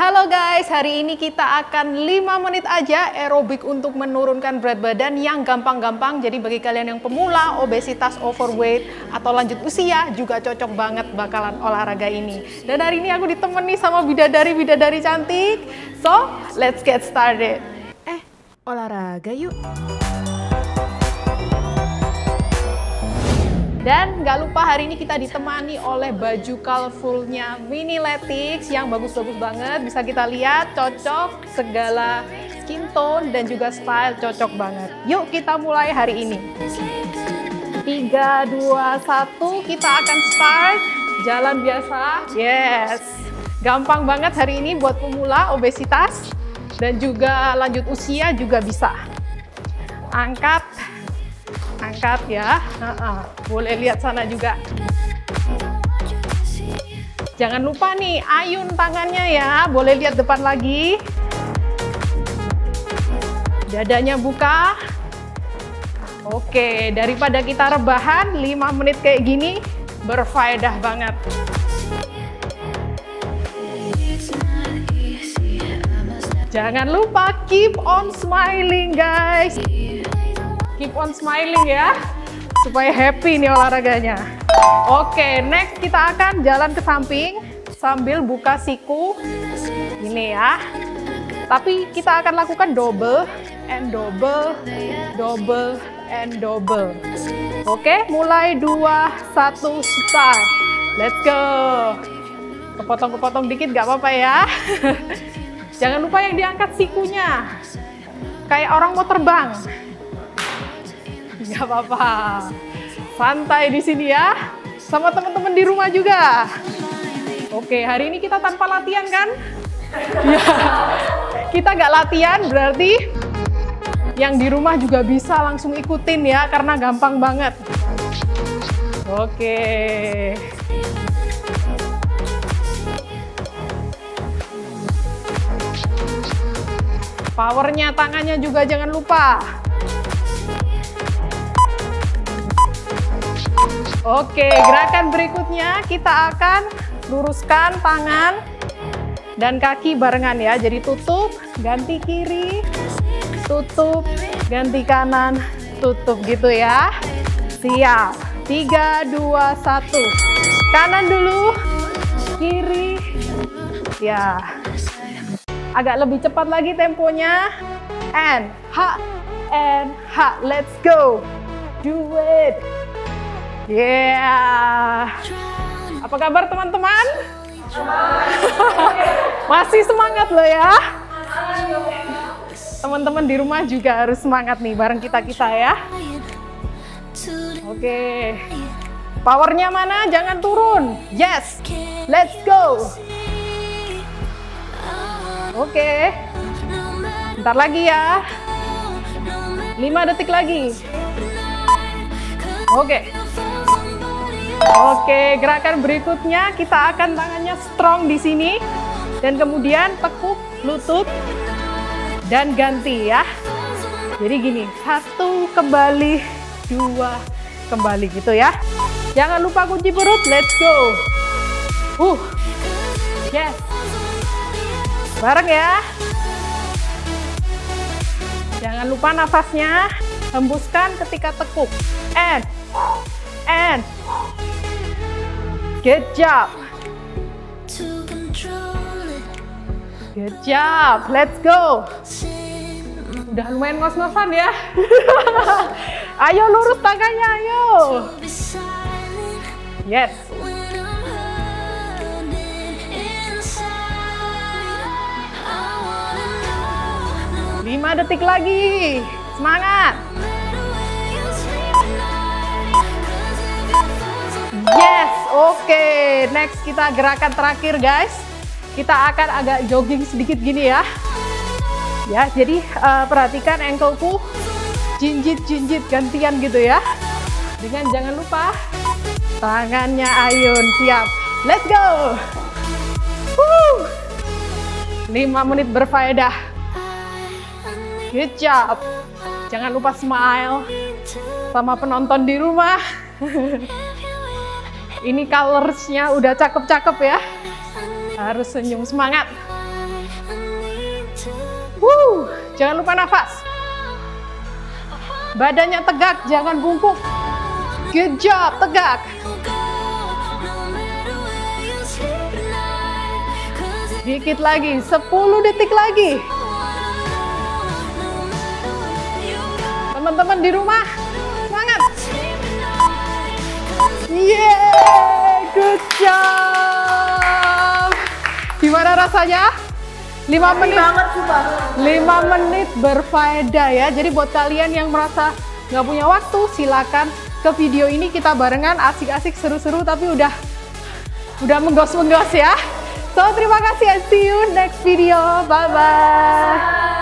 Halo guys, hari ini kita akan 5 menit aja aerobik untuk menurunkan berat badan yang gampang-gampang. Jadi bagi kalian yang pemula, obesitas, overweight, atau lanjut usia juga cocok banget bakalan olahraga ini. Dan hari ini aku ditemani sama bidadari-bidadari cantik. So, let's get started. Eh, olahraga yuk. Dan nggak lupa hari ini kita ditemani oleh baju colorfulnya Mini Letix yang bagus-bagus banget. Bisa kita lihat cocok segala skin tone dan juga style cocok banget. Yuk kita mulai hari ini. 3, 2, 1 kita akan start jalan biasa. Yes. Gampang banget hari ini buat pemula obesitas dan juga lanjut usia juga bisa. Angkat angkat ya. Uh -uh. Boleh lihat sana juga. Jangan lupa nih, ayun tangannya ya. Boleh lihat depan lagi. Dadanya buka. Oke, daripada kita rebahan 5 menit kayak gini, berfaedah banget. Jangan lupa keep on smiling guys keep on smiling ya supaya happy nih olahraganya. Oke next kita akan jalan ke samping sambil buka siku. Ini ya. Tapi kita akan lakukan double and double double and double. Oke mulai dua satu start. Let's go. Kepotong-kepotong dikit gak apa-apa ya. Jangan lupa yang diangkat sikunya. Kayak orang mau terbang Gak apa-apa. Santai di sini ya. Sama teman-teman di rumah juga. Oke, hari ini kita tanpa latihan kan? ya. Kita gak latihan berarti yang di rumah juga bisa langsung ikutin ya karena gampang banget. Oke. Powernya tangannya juga jangan lupa. Oke, gerakan berikutnya kita akan luruskan tangan dan kaki barengan ya. Jadi tutup, ganti kiri, tutup, ganti kanan, tutup gitu ya. Siap. 3, 2, 1. Kanan dulu, kiri. Ya. Agak lebih cepat lagi temponya. And, ha, and, ha. Let's go. Do it. Yeah. Apa kabar teman-teman? Masih semangat loh ya. Teman-teman di rumah juga harus semangat nih bareng kita-kita ya. Oke. Powernya mana? Jangan turun. Yes. Let's go. Oke. Bentar lagi ya. 5 detik lagi. Oke. Oke, gerakan berikutnya kita akan tangannya strong di sini dan kemudian tekuk lutut dan ganti ya. Jadi gini, satu kembali, dua kembali gitu ya. Jangan lupa kunci perut, let's go. Uh, yes. Bareng ya. Jangan lupa nafasnya, hembuskan ketika tekuk. And, and, Good job. Good job. Let's go. Udah lumayan ngos-ngosan ya. ayo lurus tangannya, ayo. Yes. Lima detik lagi. Semangat. Oke. Next kita gerakan terakhir guys. Kita akan agak jogging sedikit gini ya. Ya, jadi uh, perhatikan ankleku jinjit-jinjit gantian gitu ya. Dengan jangan lupa tangannya ayun. Siap. Let's go. Woo. 5 menit berfaedah. Good job. Jangan lupa smile sama penonton di rumah. Ini colorsnya udah cakep-cakep ya. Harus senyum semangat. Jangan lupa nafas. Badannya tegak, jangan bungkuk. Good job, tegak. Dikit lagi, 10 detik lagi. Teman-teman di rumah, semangat. Yeay, good job. Gimana rasanya? 5 menit banget sih Pak. 5 menit berfaedah ya. Jadi buat kalian yang merasa nggak punya waktu, silakan ke video ini kita barengan asik-asik seru-seru tapi udah udah menggos-menggos ya. So terima kasih and see you next video. Bye bye.